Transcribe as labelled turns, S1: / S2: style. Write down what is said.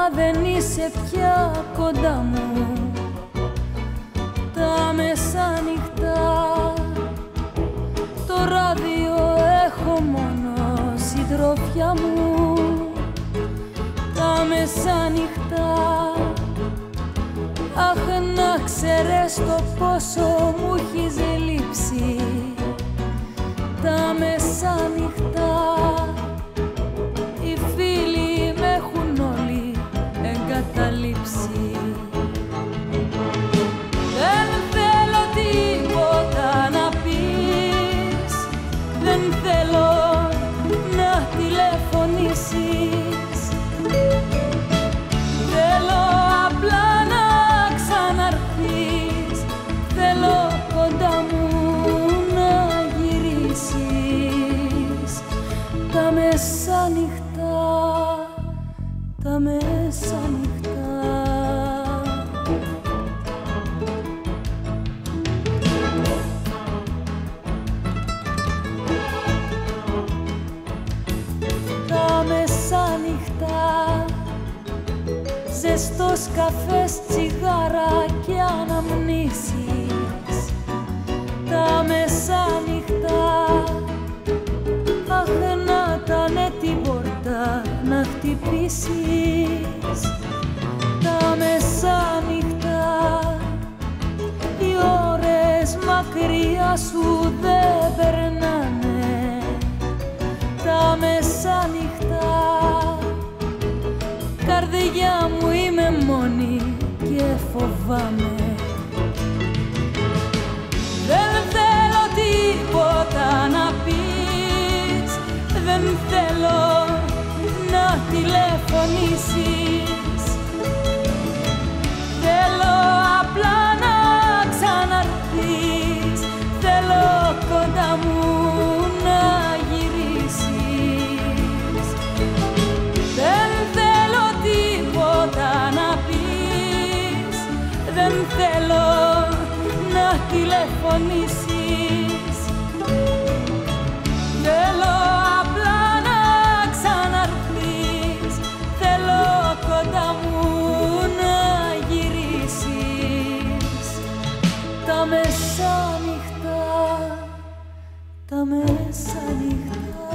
S1: μα δεν είσαι πια κοντά μου. Τα μεσάνυχτα Το ράδιο έχω μόνο συντροφιά μου. Τα μεσάνυχτα Αχ να ξέρεις το πόσο μου έχεις λείψει εγκαταλείψει Δεν θέλω τίποτα να πεις. Δεν θέλω να τηλεφωνήσεις. Θέλω απλά να ξαναρθείς. Θέλω κοντά μου τα μεσάνυχτα, τα μεσάνυχτα. Ζεστός καφές, τσιγάρα και αναμνήσεις. Τα μεσάνυχτα, να χτυπήσεις τα μεσάνυχτα οι ώρες μακριά σου δεν μόνη και φοβάμαι. Δεν θέλω τίποτα να πεις δεν θέλω τηλεφωνήσεις. Θέλω απλά να ξαναρθείς Θέλω κοντά μου να τηλεφωνήσεις Θέλω τα μεσάνυχτα, τα μεσάνυχτα